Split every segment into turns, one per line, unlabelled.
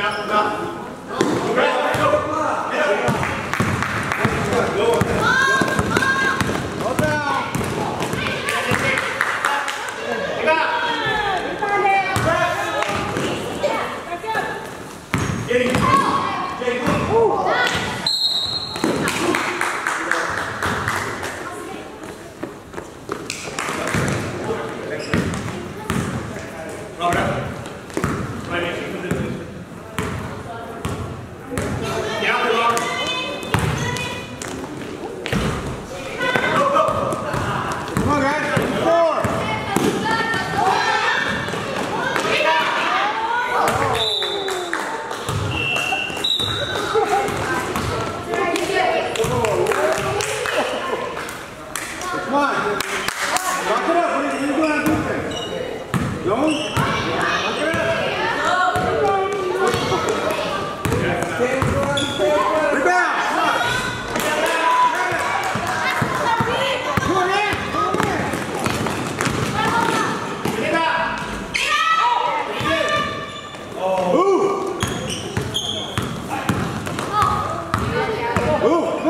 lugar, lugar.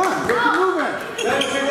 Come on, get moving.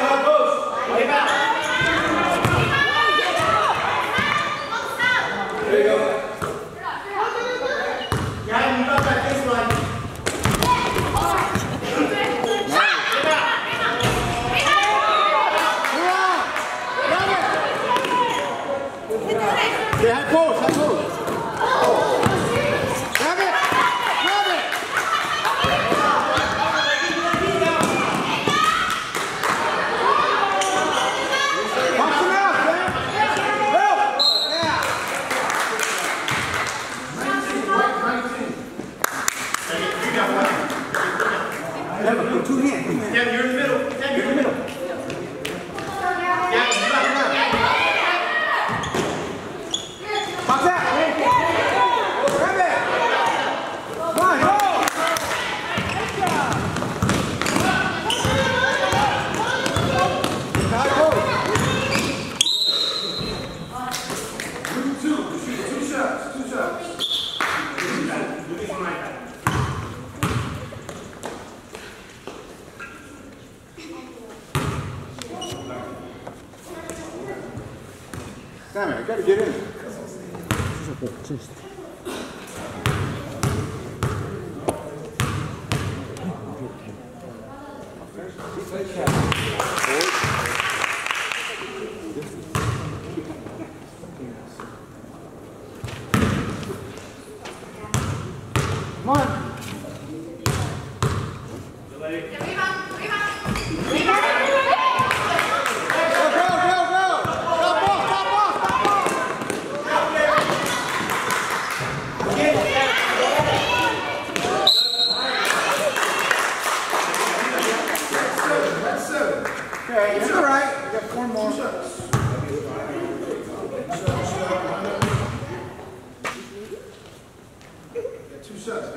Damn it, I gotta get in.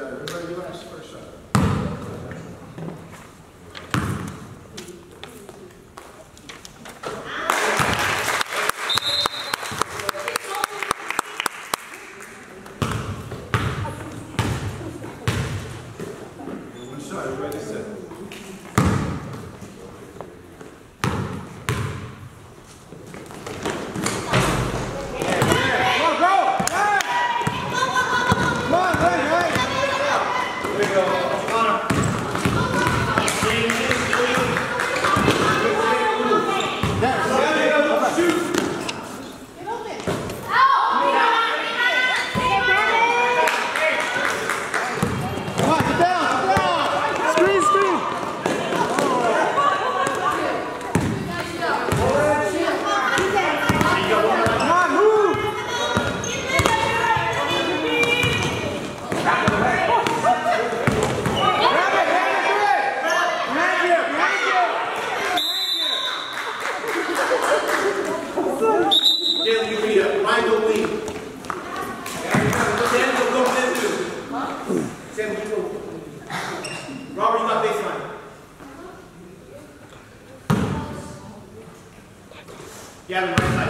Everybody,
you
ask for a second. Gather right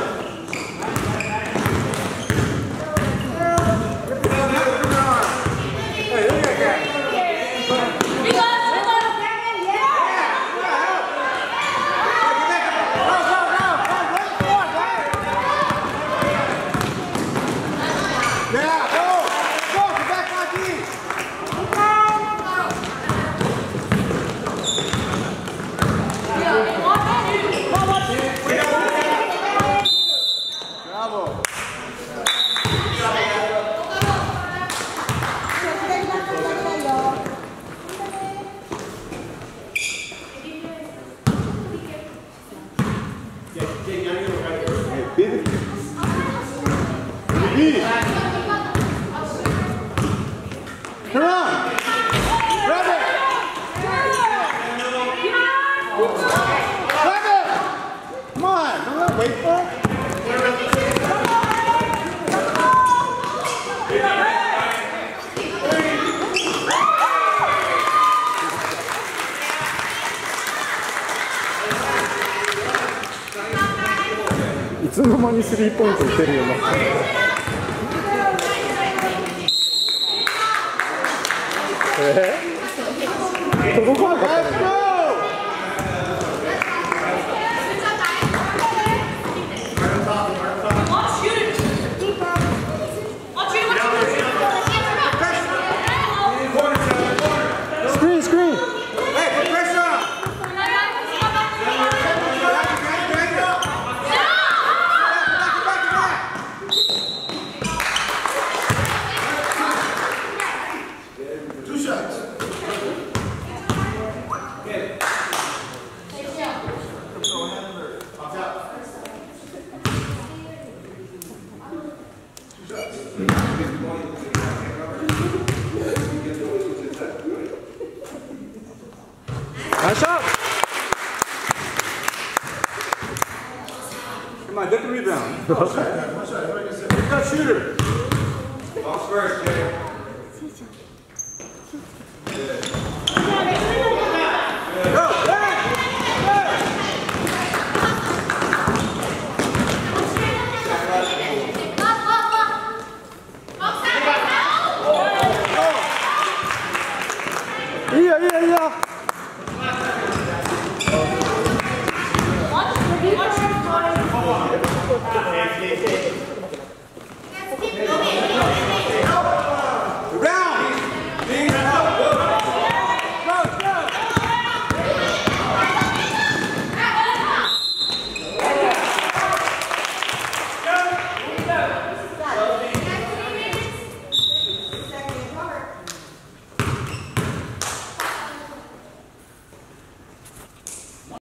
Amen. Wait for
いつの間にスリーポイント打てるようになったえ届かなかった
Let's Come on, get the rebound.
One shot. Everybody gets it.
Good shooter.
Box first, Jay.